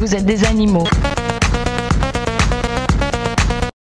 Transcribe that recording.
Vous êtes des animaux.